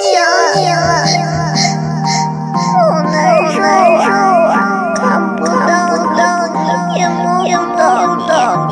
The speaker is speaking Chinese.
情你了，不能说话，看不到你，也不到你。